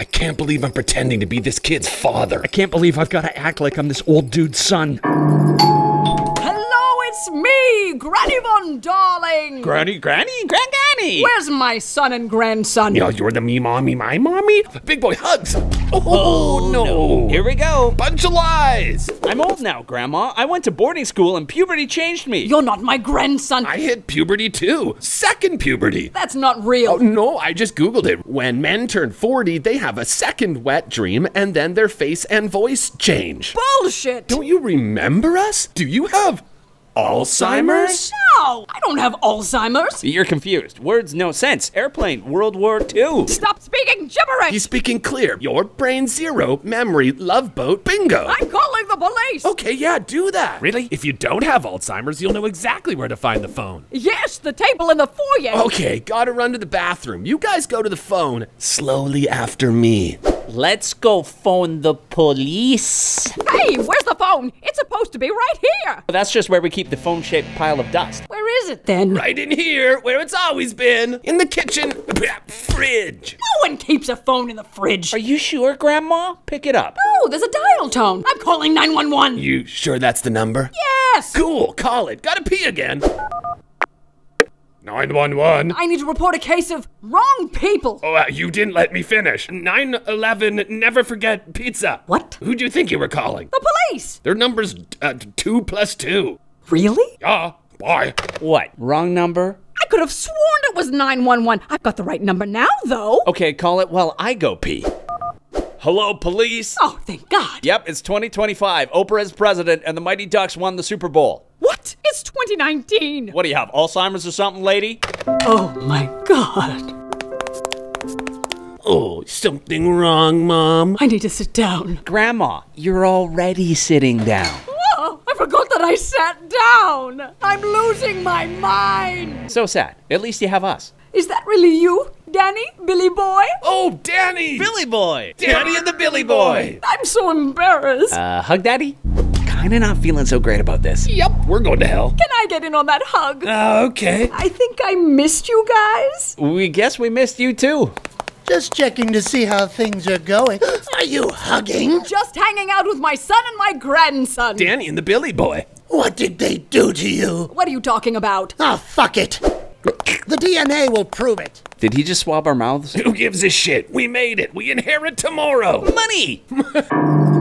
I can't believe I'm pretending to be this kid's father. I can't believe I've got to act like I'm this old dude's son. Hello, it's me, Granny Von Darling. Granny, Granny, Granny! Where's my son and grandson? Yo, you're the me mommy, my mommy? Big boy hugs. Oh, oh no. Here we go. Bunch of lies. I'm old now, Grandma. I went to boarding school and puberty changed me. You're not my grandson. I hit puberty too. Second puberty. That's not real. Oh, no, I just Googled it. When men turn 40, they have a second wet dream and then their face and voice change. Bullshit. Don't you remember us? Do you have Alzheimer's? No, I don't have Alzheimer's. You're confused. Words no sense. Airplane, World War II. Stop speaking gibberish. He's speaking clear. Your brain zero, memory, love boat, bingo. I'm calling the police. Okay, yeah, do that. Really? If you don't have Alzheimer's, you'll know exactly where to find the phone. Yes, the table in the foyer. Okay, gotta run to the bathroom. You guys go to the phone slowly after me. Let's go phone the police. Hey, where's the phone? It's supposed to be right here. That's just where we keep the phone shaped pile of dust. Where is it then? Right in here, where it's always been. In the kitchen. Fridge. No one keeps a phone in the fridge. Are you sure, Grandma? Pick it up. Oh, there's a dial tone. I'm calling 911. You sure that's the number? Yes. Cool, call it. Gotta pee again. 911. I need to report a case of wrong people. Oh, uh, you didn't let me finish. 911, never forget pizza. What? Who do you think you were calling? The police. Their number's uh, 2 plus 2. Really? Yeah, bye. What? Wrong number? I could have sworn it was 911. I've got the right number now, though. Okay, call it while I go pee. Hello, police. Oh, thank God. Yep, it's 2025. Oprah is president, and the Mighty Ducks won the Super Bowl. What? It's 2019. What do you have, Alzheimer's or something, lady? Oh, my God. Oh, something wrong, Mom? I need to sit down. Grandma, you're already sitting down. I that I sat down. I'm losing my mind. So sad. At least you have us. Is that really you, Danny? Billy Boy? Oh, Danny! Billy Boy! Danny and the Billy Boy! I'm so embarrassed. Uh, hug daddy? Kinda not feeling so great about this. Yep, we're going to hell. Can I get in on that hug? Uh, okay. I think I missed you guys. We guess we missed you too. Just checking to see how things are going. Are you hugging? Just hanging out with my son and my grandson. Danny and the Billy Boy. What did they do to you? What are you talking about? Ah, fuck it. The DNA will prove it. Did he just swab our mouths? Who gives a shit? We made it. We inherit tomorrow. Money!